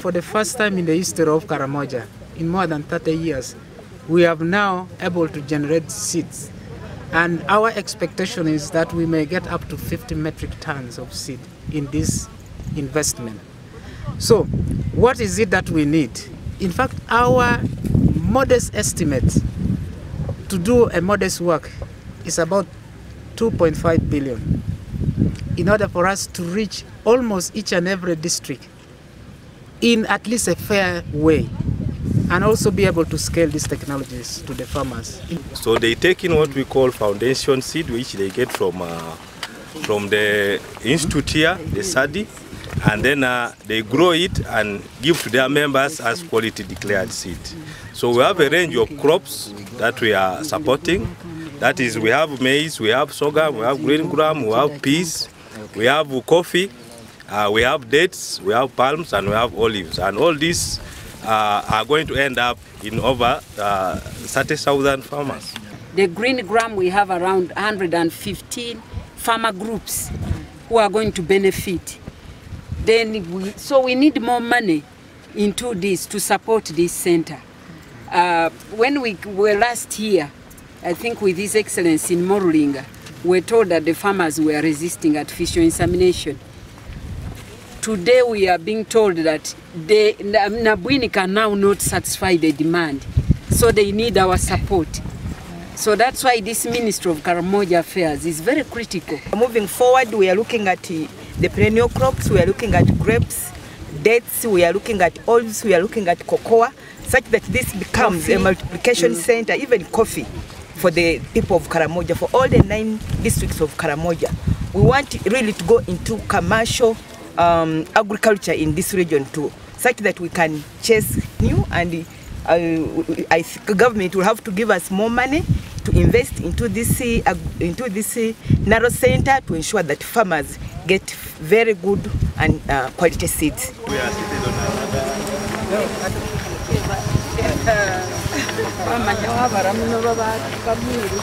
for the first time in the history of Karamoja, in more than 30 years, we have now able to generate seeds. And our expectation is that we may get up to 50 metric tons of seed in this investment. So, what is it that we need? In fact, our modest estimate to do a modest work is about 2.5 billion in order for us to reach almost each and every district in at least a fair way and also be able to scale these technologies to the farmers. So they take in what we call foundation seed, which they get from uh, from the institute here, the ZARDI, and then uh, they grow it and give to their members as quality declared seed. So we have a range of crops that we are supporting. That is, we have maize, we have sorghum, we have green gram, we have peas, we have coffee, uh, we have dates, we have palms, and we have olives. And all these uh, are going to end up in over uh, 30,000 farmers. The green gram, we have around 115 farmer groups who are going to benefit. Then we, so we need more money into this to support this center. Uh, when we were last here, I think with His Excellency in Morulinga, we were told that the farmers were resisting artificial insemination. Today we are being told that the Nabwini can now not satisfy the demand, so they need our support. So that's why this Ministry of Karamoja Affairs is very critical. Moving forward, we are looking at the perennial crops, we are looking at grapes, dates, we are looking at olives, we are looking at cocoa, such that this becomes coffee. a multiplication mm. center, even coffee for the people of Karamoja, for all the nine districts of Karamoja. We want really to go into commercial um, agriculture in this region too, such that we can chase new and uh, I think government will have to give us more money to invest into this uh, into this uh, NARO center to ensure that farmers get very good and uh, quality seeds. babaka bwiru